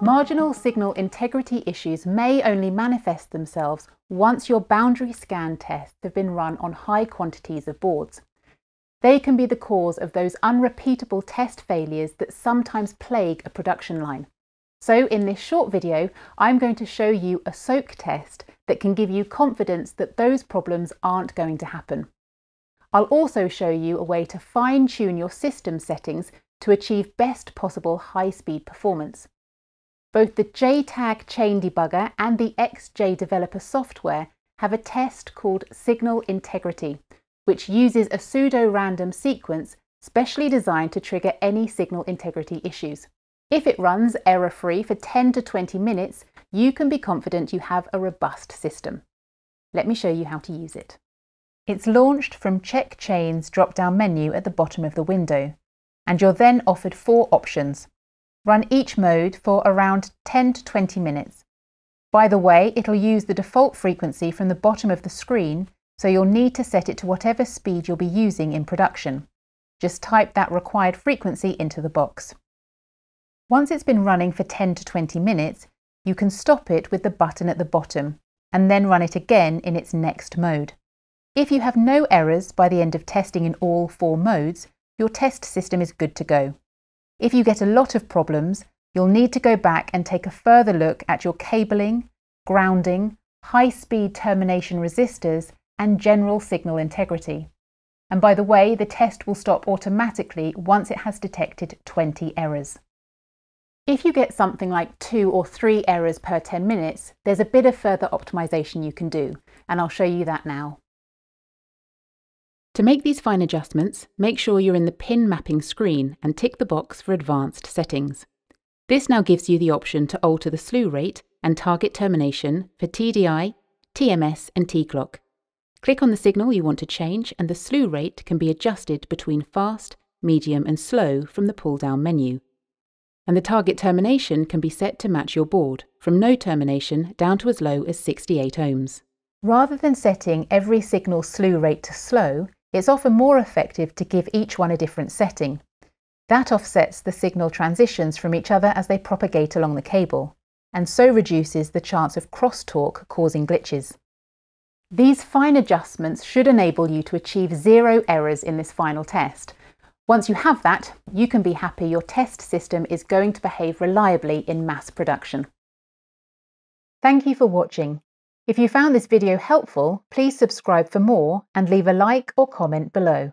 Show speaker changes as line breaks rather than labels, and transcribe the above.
Marginal signal integrity issues may only manifest themselves once your boundary scan tests have been run on high quantities of boards. They can be the cause of those unrepeatable test failures that sometimes plague a production line. So in this short video, I'm going to show you a soak test that can give you confidence that those problems aren't going to happen. I'll also show you a way to fine tune your system settings to achieve best possible high-speed performance. Both the JTAG chain debugger and the XJDeveloper software have a test called signal integrity, which uses a pseudo-random sequence specially designed to trigger any signal integrity issues. If it runs error-free for 10 to 20 minutes, you can be confident you have a robust system. Let me show you how to use it. It's launched from Check Chain's drop-down menu at the bottom of the window, and you're then offered four options. Run each mode for around 10 to 20 minutes. By the way, it'll use the default frequency from the bottom of the screen, so you'll need to set it to whatever speed you'll be using in production. Just type that required frequency into the box. Once it's been running for 10 to 20 minutes, you can stop it with the button at the bottom and then run it again in its next mode. If you have no errors by the end of testing in all four modes, your test system is good to go. If you get a lot of problems, you'll need to go back and take a further look at your cabling, grounding, high-speed termination resistors and general signal integrity. And by the way, the test will stop automatically once it has detected 20 errors. If you get something like two or three errors per 10 minutes, there's a bit of further optimization you can do, and I'll show you that now. To make these fine adjustments, make sure you're in the pin mapping screen and tick the box for advanced settings. This now gives you the option to alter the slew rate and target termination for TDI, TMS and T-clock. Click on the signal you want to change and the slew rate can be adjusted between fast, medium and slow from the pull-down menu. And the target termination can be set to match your board, from no termination down to as low as 68 ohms. Rather than setting every signal slew rate to slow, it's often more effective to give each one a different setting. That offsets the signal transitions from each other as they propagate along the cable, and so reduces the chance of crosstalk causing glitches. These fine adjustments should enable you to achieve zero errors in this final test. Once you have that, you can be happy your test system is going to behave reliably in mass production. Thank you for watching. If you found this video helpful, please subscribe for more and leave a like or comment below.